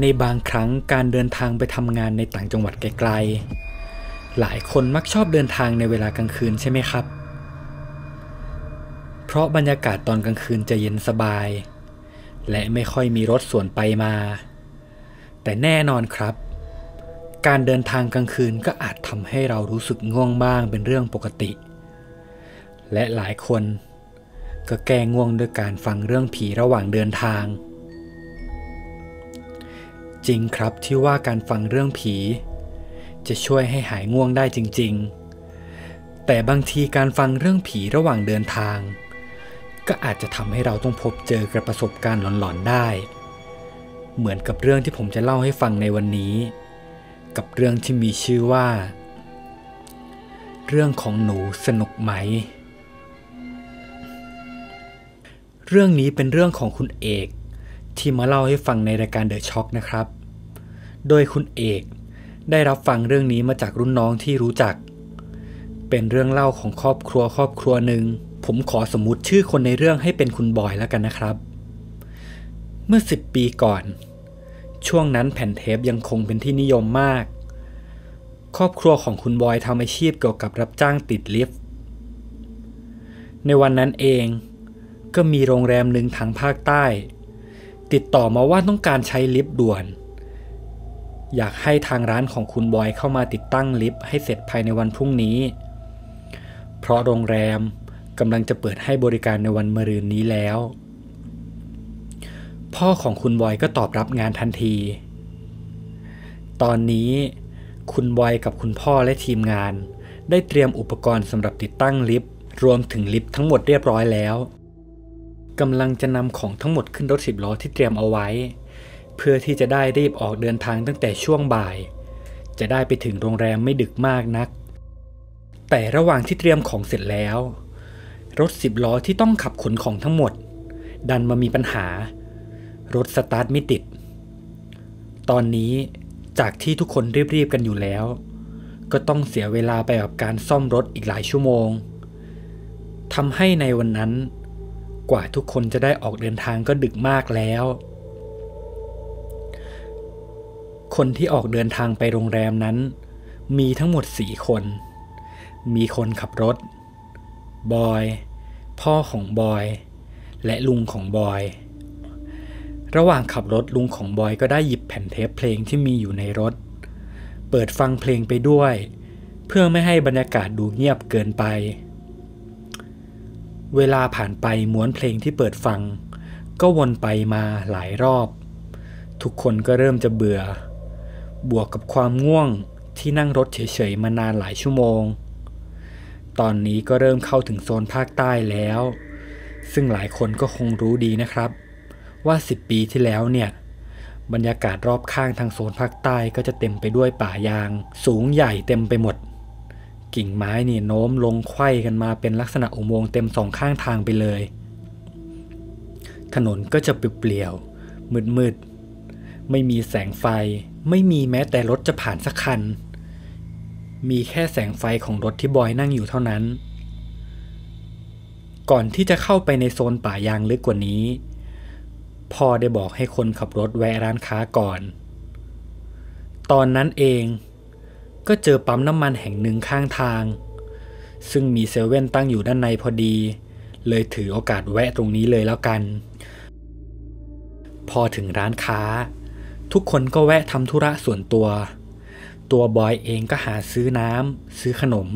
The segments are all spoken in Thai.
ในบางครั้งการเดินทางไปทำงานในต่างจังหวัดไกลๆ หลายคนมักชอบเดินทางในเวลากลางคืนใช่ไหมครับ เพราะบรรยากาศตอนกลางคืนจะเย็นสบาย และไม่ค่อยมีรถสวนไปมา แต่แน่นอนครับ การเดินทางกลางคืนก็อาจทำให้เรารู้สึกง่วงบ้างเป็นเรื่องปกติ และหลายคนก็แก้ง่วงด้วยการฟังเรื่องผีระหว่างเดินทาง จริงครับที่ว่าการฟังเรื่องผี จะช่วยให้หายง่วงได้จริง ๆ แต่บางทีการฟังเรื่องผีระหว่างเดินทาง ก็อาจจะทำให้เราต้องพบเจอกับประสบการณ์หลอนๆได้ เหมือนกับเรื่องที่ผมจะเล่าให้ฟังในวันนี้ กับเรื่องที่มีชื่อว่า เรื่องของหนูสนุกไหม เรื่องนี้เป็นเรื่องของคุณเอก ที่มาเล่าให้ฟังในรายการเดอะช็อคนะครับ โดยคุณเอกได้รับฟังเรื่องนี้มาจากรุ่นน้องที่รู้จัก เป็นเรื่องเล่าของครอบครัวครอบครัวหนึ่ง ผมขอสมมติชื่อคนในเรื่องให้เป็นคุณบอยแล้วกันนะครับ เมื่อ 10 ปีก่อน ช่วงนั้นแผ่นเทปยังคงเป็นที่นิยมมาก ครอบครัวของคุณบอยทำอาชีพเกี่ยวกับรับจ้างติดลิฟต์ ในวันนั้นเองก็มีโรงแรมหนึ่งทางภาคใต้ ติดต่อมาว่าต้องการใช้ลิฟต์ด่วน อยากให้ทางร้านของคุณบอยเข้ามาติดตั้งลิฟต์ให้เสร็จภายในวันพรุ่งนี้ เพราะโรงแรมกำลังจะเปิดให้บริการในวันมะรืนนี้แล้ว พ่อของคุณบอยก็ตอบรับงานทันที ตอนนี้คุณบอยกับคุณพ่อและทีมงาน ได้เตรียมอุปกรณ์สำหรับติดตั้งลิฟต์รวมถึงลิฟต์ทั้งหมดเรียบร้อยแล้ว กำลังจะนำของทั้งหมดขึ้นรถสิบล้อที่เตรียมเอาไว้ เพื่อที่จะได้รีบออกเดินทางตั้งแต่ช่วงบ่าย จะได้ไปถึงโรงแรมไม่ดึกมากนัก แต่ระหว่างที่เตรียมของเสร็จแล้ว รถสิบล้อที่ต้องขับขนของทั้งหมด ดันมามีปัญหา รถสตาร์ทไม่ติด ตอนนี้จากที่ทุกคนรีบๆกันอยู่แล้ว ก็ต้องเสียเวลาไปกับการซ่อมรถอีกหลายชั่วโมงทำให้ในวันนั้น กว่าทุกคนจะได้ออกเดินทางก็ดึกมากแล้ว คนที่ออกเดินทางไปโรงแรมนั้น มีทั้งหมดสี่คน มีคนขับรถ บอย พ่อของบอย และลุงของบอย ระหว่างขับรถลุงของบอยก็ได้หยิบแผ่นเทปเพลงที่มีอยู่ในรถ เปิดฟังเพลงไปด้วย เพื่อไม่ให้บรรยากาศดูเงียบเกินไป เวลาผ่านไปม้วนเพลงที่เปิดฟัง ก็วนไปมาหลายรอบ ทุกคนก็เริ่มจะเบื่อ บวกกับความง่วงที่นั่งรถเฉยๆมานานหลายชั่วโมง ตอนนี้ก็เริ่มเข้าถึงโซนภาคใต้แล้ว ซึ่งหลายคนก็คงรู้ดีนะครับ ว่า 10 ปีที่แล้วเนี่ยบรรยากาศรอบข้างทางโซนภาคใต้ก็จะเต็มไปด้วยป่ายาง สูงใหญ่เต็มไปหมด กิ่งไม้นี่โน้มลงไขว้กันมาเป็นลักษณะอุโมงค์เต็มสองข้างทางไปเลย ถนนก็จะเปลี่ยวๆมืดๆ ไม่มีแสงไฟ ไม่มีแม้แต่รถจะผ่านสักคัน มีแค่แสงไฟของรถที่บอยนั่งอยู่เท่านั้น ก่อนที่จะเข้าไปในโซนป่ายางลึกกว่านี้พ่อได้บอกให้คนขับรถแวะร้านค้าก่อน ตอนนั้นเอง ก็เจอปั๊มน้ำมันแห่งหนึ่งข้างทาง ซึ่งมีเซเว่นตั้งอยู่ด้านในพอดี เลยถือโอกาสแวะตรงนี้เลยแล้วกัน พอถึงร้านค้า ทุกคนก็แวะทำธุระส่วนตัว ตัวบอยเองก็หาซื้อน้ำซื้อขนม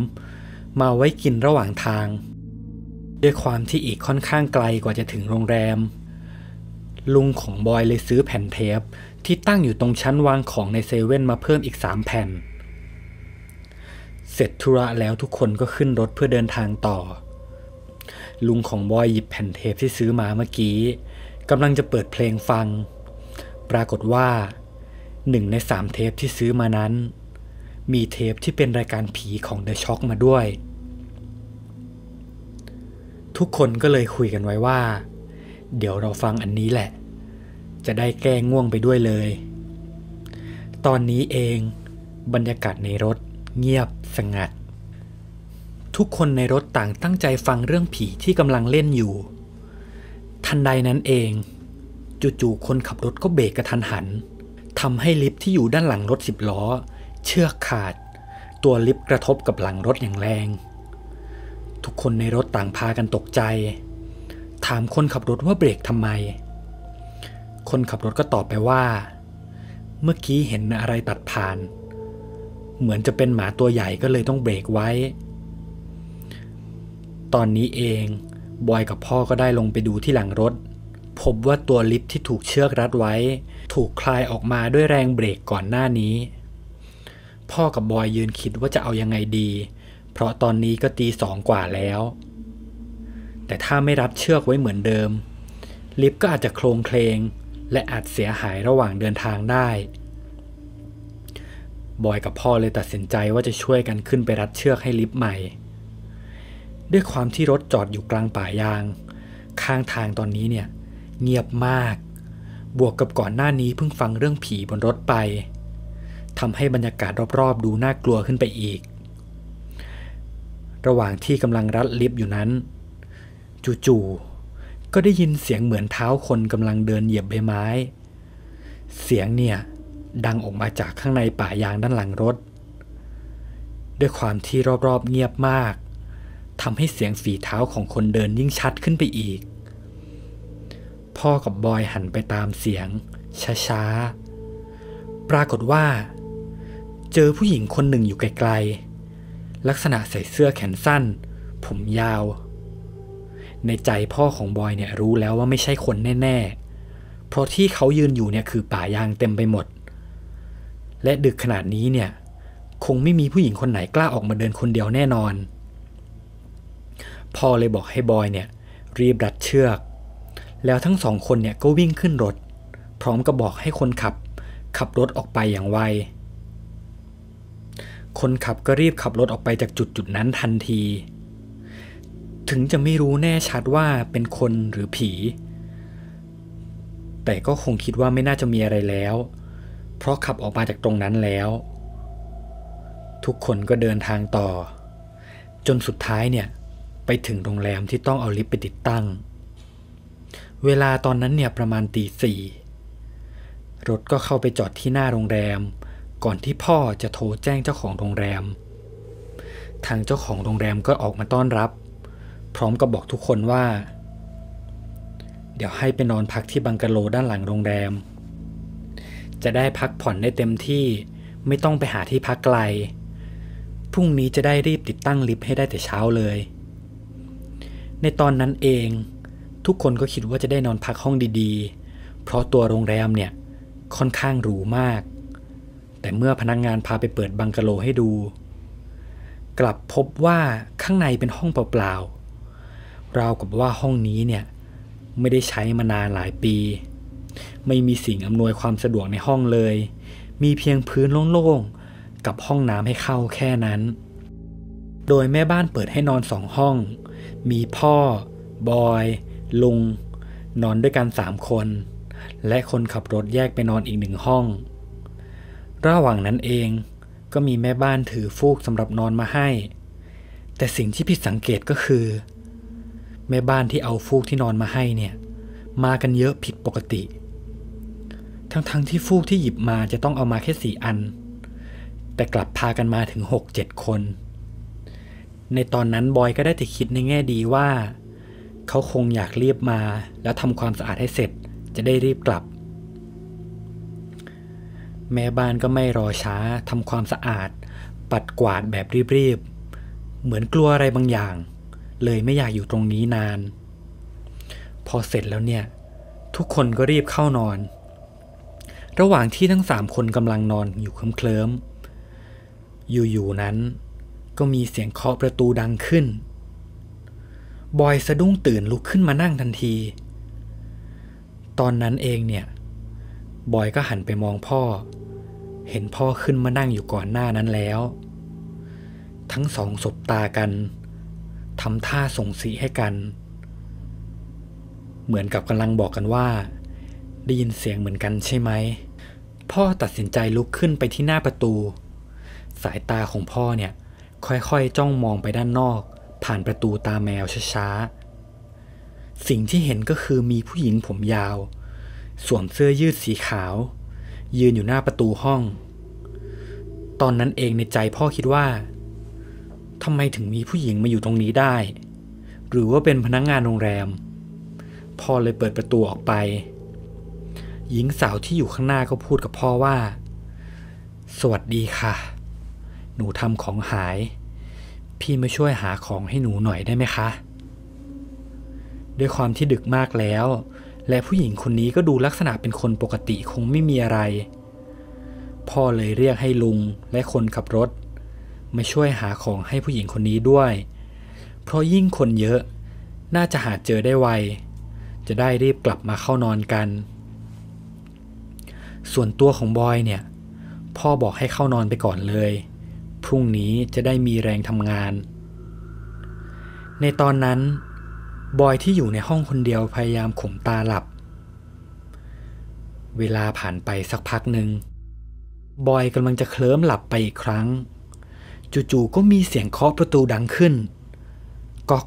มาไว้กินระหว่างทาง ด้วยความที่อีกค่อนข้างไกลกว่าจะถึงโรงแรม ลุงของบอยเลยซื้อแผ่นเทปที่ตั้งอยู่ตรงชั้นวางของในเซเว่นมาเพิ่มอีกสามแผ่น เสร็จธุระแล้วทุกคนก็ขึ้นรถเพื่อเดินทางต่อ ลุงของบอยหยิบแผ่นเทปที่ซื้อมาเมื่อกี้กำลังจะเปิดเพลงฟัง ปรากฏว่าหนึ่งในสามเทปที่ซื้อมานั้น มีเทปที่เป็นรายการผีของ The Shock มาด้วย ทุกคนก็เลยคุยกันไว้ว่า เดี๋ยวเราฟังอันนี้แหละ จะได้แก้ง่วงไปด้วยเลย ตอนนี้เองบรรยากาศในรถ เงียบสงัด ทุกคนในรถต่างตั้งใจฟังเรื่องผีที่กำลังเล่นอยู่ ทันใดนั้นเอง จู่ๆคนขับรถก็เบรกกระทันหันทำให้ลิฟต์ที่อยู่ด้านหลังรถสิบล้อ เชือกขาด ตัวลิฟต์กระทบกับหลังรถอย่างแรง ทุกคนในรถต่างพากันตกใจ ถามคนขับรถว่าเบรกทำไม คนขับรถก็ตอบไปว่า เมื่อกี้เห็นอะไรตัดผ่าน เหมือนจะเป็นหมาตัวใหญ่ก็เลยต้องเบรกไว้ ตอนนี้เองบอยกับพ่อก็ได้ลงไปดูที่หลังรถ พบว่าตัวลิฟที่ถูกเชือกรัดไว้ ถูกคลายออกมาด้วยแรงเบรกก่อนหน้านี้ พ่อกับบอยยืนคิดว่าจะเอายังไงดี เพราะตอนนี้ก็ตีสองกว่าแล้ว แต่ถ้าไม่รัดเชือกไว้เหมือนเดิม ลิฟก็อาจจะโครงเคลงและอาจเสียหายระหว่างเดินทางได้ บอยกับพ่อเลยตัดสินใจว่าจะช่วยกันขึ้นไปรัดเชือกให้ลิฟต์ใหม่ ด้วยความที่รถจอดอยู่กลางป่ายาง ข้างทางตอนนี้เนี่ย เงียบมาก บวกกับก่อนหน้านี้เพิ่งฟังเรื่องผีบนรถไปทำให้บรรยากาศรอบๆ ดูน่ากลัวขึ้นไปอีก ระหว่างที่กำลังรัดลิฟต์อยู่นั้น จู่ๆก็ได้ยินเสียงเหมือนเท้าคนกำลังเดินเหยียบใบไม้ เสียงเนี่ย ดังออกมาจากข้างในป่ายางด้านหลังรถ ด้วยความที่รอบๆเงียบมากทำให้เสียงฝีเท้าของคนเดินยิ่งชัดขึ้นไปอีก พ่อกับบอยหันไปตามเสียง ช้าๆ ปรากฏว่า เจอผู้หญิงคนหนึ่งอยู่ไกลๆ ลักษณะใส่เสื้อแขนสั้น ผมยาว ในใจพ่อของบอยเนี่ยรู้แล้วว่าไม่ใช่คนแน่ๆ เพราะที่เขายืนอยู่เนี่ยคือป่ายางเต็มไปหมด และดึกขนาดนี้เนี่ย คงไม่มีผู้หญิงคนไหนกล้าออกมาเดินคนเดียวแน่นอน พ่อเลยบอกให้บอยเนี่ย รีบรัดเชือก แล้วทั้งสองคนเนี่ยก็วิ่งขึ้นรถ พร้อมกับบอกให้คนขับ ขับรถออกไปอย่างไว คนขับก็รีบขับรถออกไปจากจุดจุดนั้นทันที ถึงจะไม่รู้แน่ชัดว่าเป็นคนหรือผี แต่ก็คงคิดว่าไม่น่าจะมีอะไรแล้ว เพราะขับออกมาจากตรงนั้นแล้ว ทุกคนก็เดินทางต่อ จนสุดท้ายเนี่ย ไปถึงโรงแรมที่ต้องเอาลิฟต์ไปติดตั้ง เวลาตอนนั้นเนี่ยประมาณตีสี่รถก็เข้าไปจอดที่หน้าโรงแรม ก่อนที่พ่อจะโทรแจ้งเจ้าของโรงแรม ทางเจ้าของโรงแรมก็ออกมาต้อนรับ พร้อมกับบอกทุกคนว่า เดี๋ยวให้ไปนอนพักที่บังกะโลด้านหลังโรงแรม จะได้พักผ่อนได้เต็มที่ ไม่ต้องไปหาที่พักไกล พรุ่งนี้จะได้รีบติดตั้งลิฟต์ให้ได้แต่เช้าเลย ในตอนนั้นเอง ทุกคนก็คิดว่าจะได้นอนพักห้องดีๆ เพราะตัวโรงแรมเนี่ยค่อนข้างหรูมาก แต่เมื่อพนักงงานพาไปเปิดบังกะโลให้ดู กลับพบว่าข้างในเป็นห้องเปล่าๆราวกับว่าห้องนี้เนี่ยไม่ได้ใช้มานานหลายปี ไม่มีสิ่งอำนวยความสะดวกในห้องเลย มีเพียงพื้นโล่งๆ กับห้องน้ำให้เข้าแค่นั้น โดยแม่บ้านเปิดให้นอนสองห้อง มีพ่อ บอย ลุง นอนด้วยกันสามคน และคนขับรถแยกไปนอนอีกหนึ่งห้อง ระหว่างนั้นเองก็มีแม่บ้านถือฟูกสำหรับนอนมาให้ แต่สิ่งที่ผิดสังเกตก็คือ แม่บ้านที่เอาฟูกที่นอนมาให้เนี่ย มากันเยอะผิดปกติ ทั้งๆทที่ฟูกที่หยิบมาจะต้องเอามาแค่สี่อัน แต่กลับพากันมาถึงหกเจ็ดคน ในตอนนั้นบอยก็ได้แต่คิดในแง่ดีว่า เขาคงอยากรีบมา แล้วทำความสะอาดให้เสร็จจะได้รีบกลับ แม่บ้านก็ไม่รอช้าทำความสะอาด ปัดกวาดแบบรีบๆ เหมือนกลัวอะไรบางอย่าง เลยไม่อยากอยู่ตรงนี้นาน พอเสร็จแล้วเนี่ย ทุกคนก็รีบเข้านอน ระหว่างที่ทั้งสามคนกำลังนอนอยู่เคลิ้มๆอยู่ๆนั้น ก็มีเสียงเคาะประตูดังขึ้น บอยสะดุ้งตื่นลุกขึ้นมานั่งทันที ตอนนั้นเองเนี่ย บอยก็หันไปมองพ่อ เห็นพ่อขึ้นมานั่งอยู่ก่อนหน้านั้นแล้ว ทั้งสองสบตากันทำท่าส่งสีให้กัน เหมือนกับกำลังบอกกันว่า ได้ยินเสียงเหมือนกันใช่ไหม พ่อตัดสินใจลุกขึ้นไปที่หน้าประตู สายตาของพ่อเนี่ย ค่อยๆจ้องมองไปด้านนอก ผ่านประตูตาแมวช้าๆ สิ่งที่เห็นก็คือมีผู้หญิงผมยาว สวมเสื้อยืดสีขาว ยืนอยู่หน้าประตูห้อง ตอนนั้นเองในใจพ่อคิดว่าทำไมถึงมีผู้หญิงมาอยู่ตรงนี้ได้ หรือว่าเป็นพนักงงานโรงแรม พ่อเลยเปิดประตูออกไป หญิงสาวที่อยู่ข้างหน้าก็พูดกับพ่อว่า สวัสดีค่ะ หนูทำของหาย พี่มาช่วยหาของให้หนูหน่อยได้ไหมคะ ด้วยความที่ดึกมากแล้ว และผู้หญิงคนนี้ก็ดูลักษณะเป็นคนปกติคงไม่มีอะไร พ่อเลยเรียกให้ลุงและคนขับรถ มาช่วยหาของให้ผู้หญิงคนนี้ด้วย เพราะยิ่งคนเยอะ น่าจะหาเจอได้ไวจะได้รีบกลับมาเข้านอนกัน ส่วนตัวของบอยเนี่ย พ่อบอกให้เข้านอนไปก่อนเลย พรุ่งนี้จะได้มีแรงทำงาน ในตอนนั้น บอยที่อยู่ในห้องคนเดียวพยายามข่มตาหลับ เวลาผ่านไปสักพักหนึ่งบอยกำลังจะเคลิ้มหลับไปอีกครั้ง จู่ๆก็มีเสียงเคาะประตูดังขึ้นก๊อก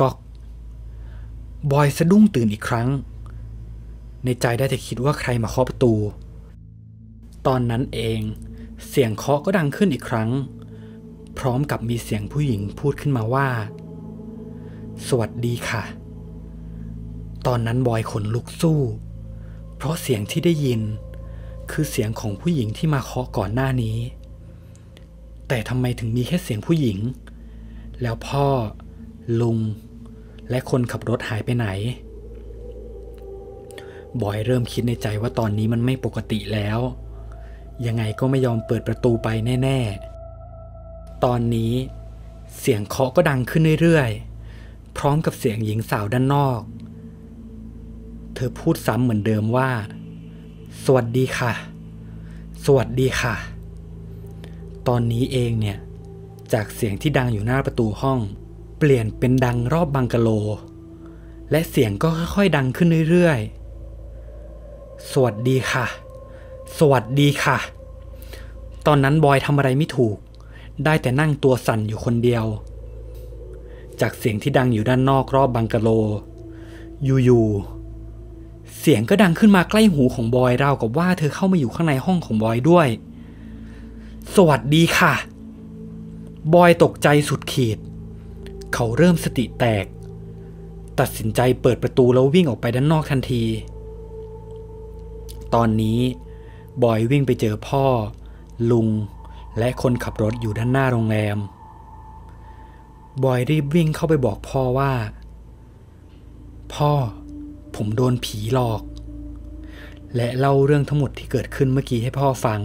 ก๊อกบอยสะดุ้งตื่นอีกครั้ง ในใจได้แต่คิดว่าใครมาเคาะประตู ตอนนั้นเอง เสียงเคาะก็ดังขึ้นอีกครั้ง พร้อมกับมีเสียงผู้หญิงพูดขึ้นมาว่า สวัสดีค่ะ ตอนนั้นบอยขนลุกสู้ เพราะเสียงที่ได้ยิน คือเสียงของผู้หญิงที่มาเคาะก่อนหน้านี้ แต่ทำไมถึงมีแค่เสียงผู้หญิง แล้วพ่อ ลุง และคนขับรถหายไปไหน บอยเริ่มคิดในใจว่าตอนนี้มันไม่ปกติแล้ว ยังไงก็ไม่ยอมเปิดประตูไปแน่ ๆ ตอนนี้เสียงเคาะก็ดังขึ้นเรื่อยๆ พร้อมกับเสียงหญิงสาวด้านนอก เธอพูดซ้ำเหมือนเดิมว่า สวัสดีค่ะ สวัสดีค่ะ ตอนนี้เองเนี่ย จากเสียงที่ดังอยู่หน้าประตูห้อง เปลี่ยนเป็นดังรอบบังกะโล และเสียงก็ค่อยๆดังขึ้นเรื่อยๆ สวัสดีค่ะ สวัสดีค่ะ ตอนนั้นบอยทำอะไรไม่ถูก ได้แต่นั่งตัวสั่นอยู่คนเดียว จากเสียงที่ดังอยู่ด้านนอกรอบบังกะโล อยู่ๆ เสียงก็ดังขึ้นมาใกล้หูของบอยราวกับว่าเธอเข้ามาอยู่ข้างในห้องของบอยด้วย สวัสดีค่ะ บอยตกใจสุดขีด เขาเริ่มสติแตก ตัดสินใจเปิดประตูแล้ววิ่งออกไปด้านนอกทันที ตอนนี้ บอยวิ่งไปเจอพ่อ ลุง และคนขับรถอยู่ด้านหน้าโรงแรม บอยรีบวิ่งเข้าไปบอกพ่อว่า พ่อ ผมโดนผีหลอก และเล่าเรื่องทั้งหมดที่เกิดขึ้นเมื่อกี้ให้พ่อฟัง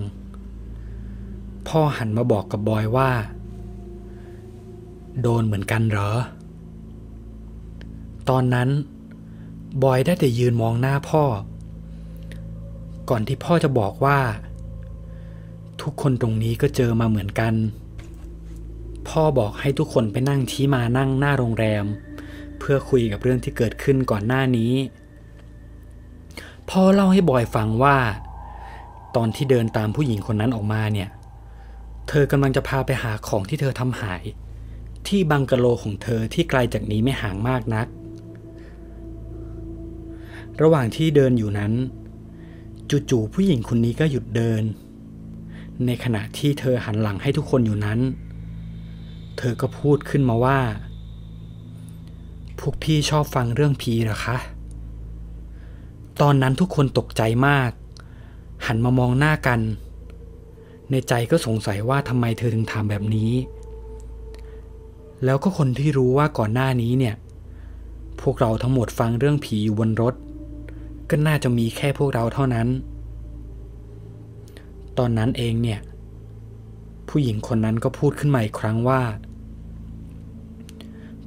พ่อหันมาบอกกับบอยว่า โดนเหมือนกันเหรอ ตอนนั้นบอยได้แต่ยืนมองหน้าพ่อ ก่อนที่พ่อจะบอกว่า ทุกคนตรงนี้ก็เจอมาเหมือนกัน พ่อบอกให้ทุกคนไปนั่งที่มานั่งหน้าโรงแรม เพื่อคุยกับเรื่องที่เกิดขึ้นก่อนหน้านี้ พ่อเล่าให้บอยฟังว่า ตอนที่เดินตามผู้หญิงคนนั้นออกมาเนี่ย เธอกำลังจะพาไปหาของที่เธอทำหาย ที่บังกะโลของเธอที่ไกลจากนี้ไม่ห่างมากนักระหว่างที่เดินอยู่นั้น จู่ๆผู้หญิงคนนี้ก็หยุดเดิน ในขณะที่เธอหันหลังให้ทุกคนอยู่นั้น เธอก็พูดขึ้นมาว่า พวกพี่ชอบฟังเรื่องผีเหรอคะ ตอนนั้นทุกคนตกใจมาก หันมามองหน้ากัน ในใจก็สงสัยว่าทำไมเธอถึงทำแบบนี้ แล้วก็คนที่รู้ว่าก่อนหน้านี้เนี่ย พวกเราทั้งหมดฟังเรื่องผีอยู่บนรถ ก็น่าจะมีแค่พวกเราเท่านั้น ตอนนั้นเองเนี่ย ผู้หญิงคนนั้นก็พูดขึ้นมาอีกครั้งว่า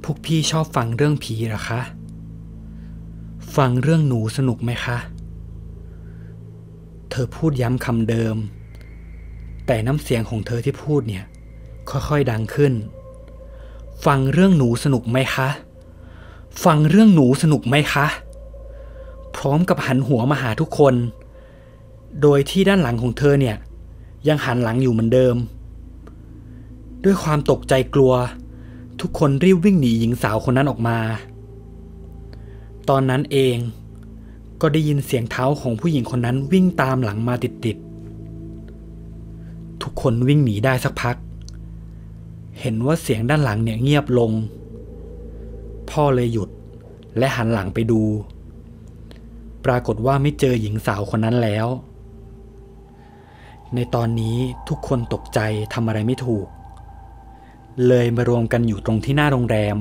พวกพี่ชอบฟังเรื่องผีหรอคะ ฟังเรื่องหนูสนุกไหมคะ เธอพูดย้ำคำเดิม แต่น้ำเสียงของเธอที่พูดเนี่ย ค่อยๆดังขึ้น ฟังเรื่องหนูสนุกไหมคะ ฟังเรื่องหนูสนุกไหมคะ พร้อมกับหันหัวมาหาทุกคน โดยที่ด้านหลังของเธอเนี่ย ยังหันหลังอยู่เหมือนเดิม ด้วยความตกใจกลัว ทุกคนรีบวิ่งหนีหญิงสาวคนนั้นออกมา ตอนนั้นเองก็ได้ยินเสียงเท้าของผู้หญิงคนนั้นวิ่งตามหลังมาติดๆ ทุกคนวิ่งหนีได้สักพัก เห็นว่าเสียงด้านหลังเนี่ยเงียบลง พ่อเลยหยุดและหันหลังไปดู ปรากฏว่าไม่เจอหญิงสาวคนนั้นแล้ว ในตอนนี้ทุกคนตกใจทำอะไรไม่ถูก เลยมารวมกันอยู่ตรงที่หน้าโรงแรม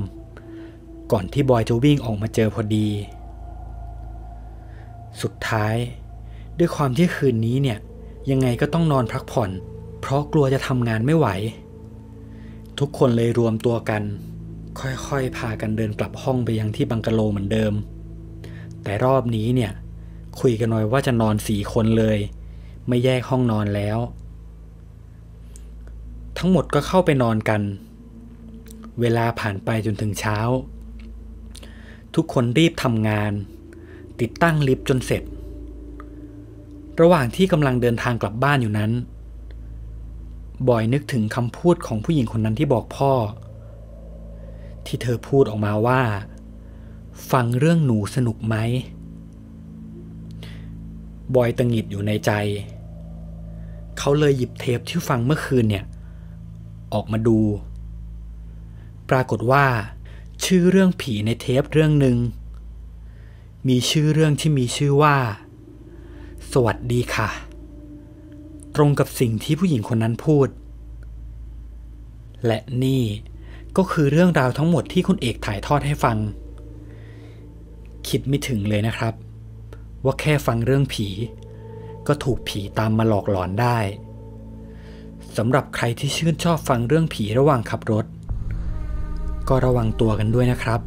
ก่อนที่บอยจะวิ่งออกมาเจอพอดี สุดท้าย ด้วยความที่คืนนี้เนี่ยยังไงก็ต้องนอนพักผ่อน เพราะกลัวจะทำงานไม่ไหว ทุกคนเลยรวมตัวกัน ค่อยๆ พากันเดินกลับห้องไปยังที่บังกะโลเหมือนเดิม แต่รอบนี้เนี่ย คุยกันหน่อยว่าจะนอนสี่คนเลย ไม่แยกห้องนอนแล้ว ทั้งหมดก็เข้าไปนอนกัน เวลาผ่านไปจนถึงเช้า ทุกคนรีบทำงาน ติดตั้งลิฟต์จนเสร็จ ระหว่างที่กำลังเดินทางกลับบ้านอยู่นั้น บอยนึกถึงคำพูดของผู้หญิงคนนั้นที่บอกพ่อ ที่เธอพูดออกมาว่า ฟังเรื่องหนูสนุกไหม บอยตังหิดอยู่ในใจ เขาเลยหยิบเทปที่ฟังเมื่อคืนเนี่ย ออกมาดู ปรากฏว่า ชื่อเรื่องผีในเทปเรื่องหนึ่ง มีชื่อเรื่องที่มีชื่อว่า สวัสดีค่ะ ตรงกับสิ่งที่ผู้หญิงคนนั้นพูด และนี่ก็คือเรื่องราวทั้งหมดที่คุณเอกถ่ายทอดให้ฟัง คิดไม่ถึงเลยนะครับ ว่าแค่ฟังเรื่องผี ก็ถูกผีตามมาหลอกหลอนได้สำหรับใครที่ชื่นชอบฟังเรื่องผีระหว่างขับรถ ก็ระวังตัวกันด้วยนะครับ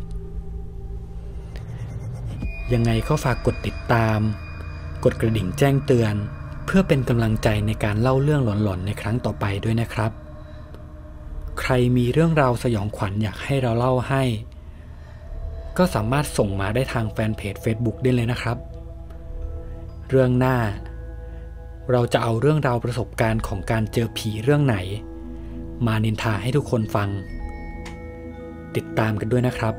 ยังไงก็ฝากกดติดตาม กดกระดิ่งแจ้งเตือน เพื่อเป็นกำลังใจในการเล่าเรื่องหลอนๆในครั้งต่อไปด้วยนะครับ ใครมีเรื่องราวสยองขวัญอยากให้เราเล่าให้ ก็สามารถส่งมาได้ทางแฟนเพจ Facebook ได้เลยนะครับ เรื่องหน้า เราจะเอาเรื่องราวประสบการณ์ของการเจอผีเรื่องไหน มานินทาให้ทุกคนฟัง ติดตามกันด้วยนะครับ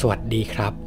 สวัสดีครับ